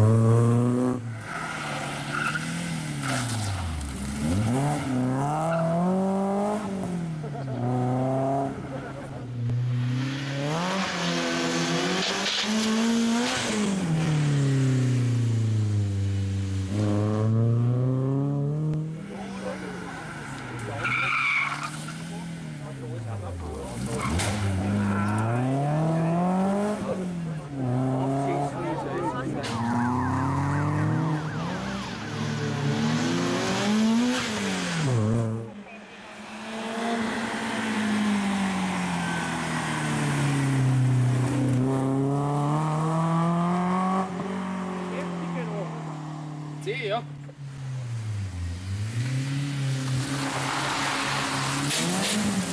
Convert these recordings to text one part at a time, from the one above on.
Oh. Sí, ja. Thank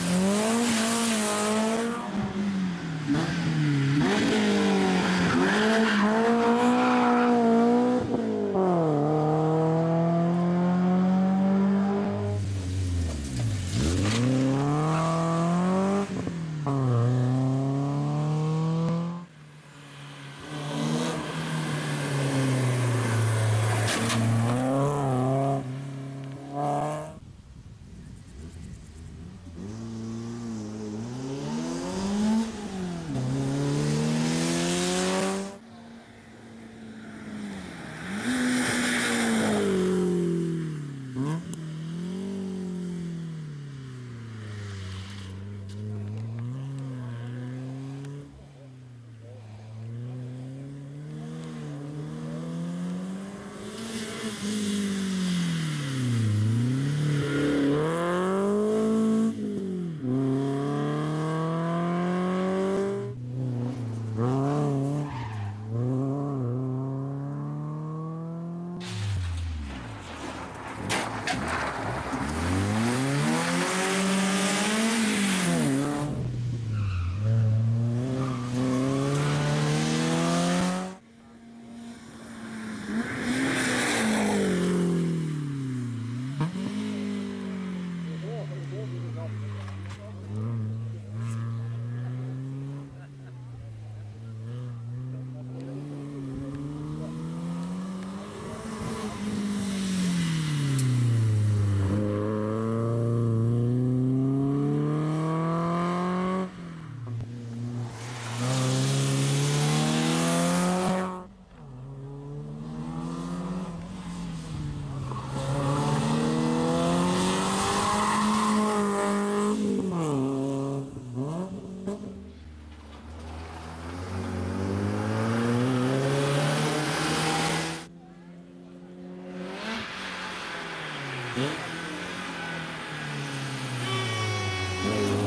Amen.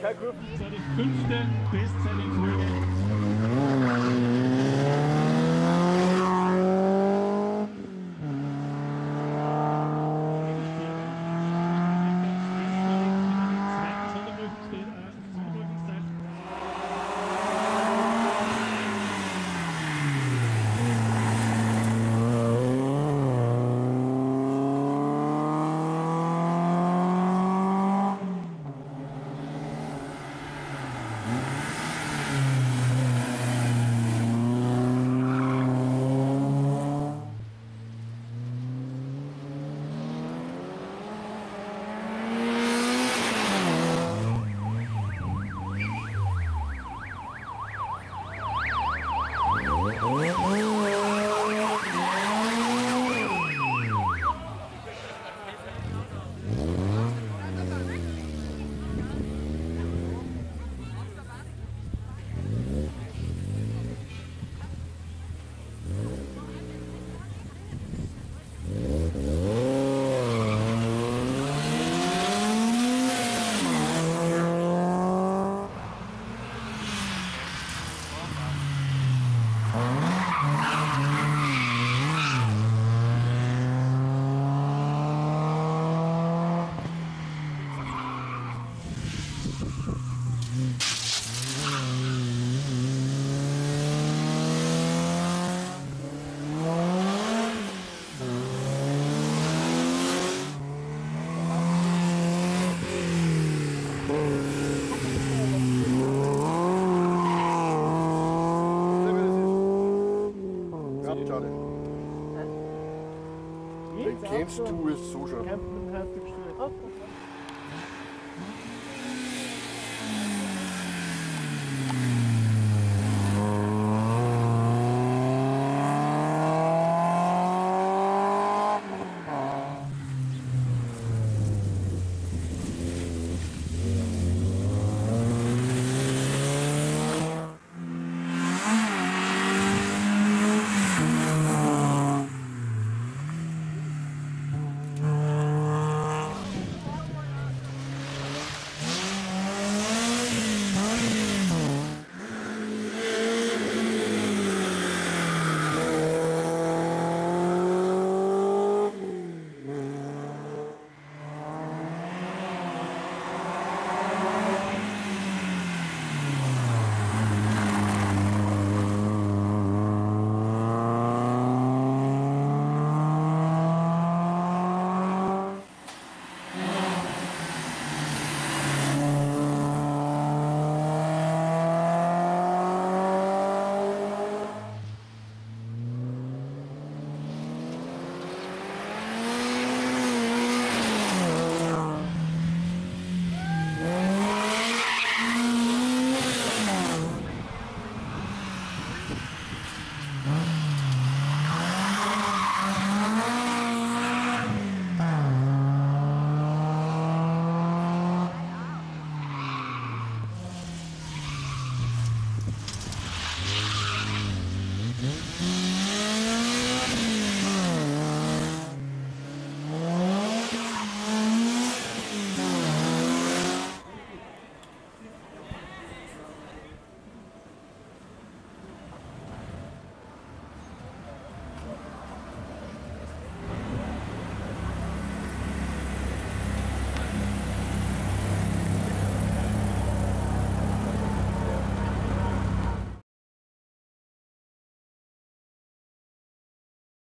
Kalkül. Künfte bis fünfte Bestselling-Folge. excellent tourist social.